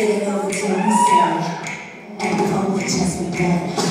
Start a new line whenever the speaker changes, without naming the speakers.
done. It and the hope just.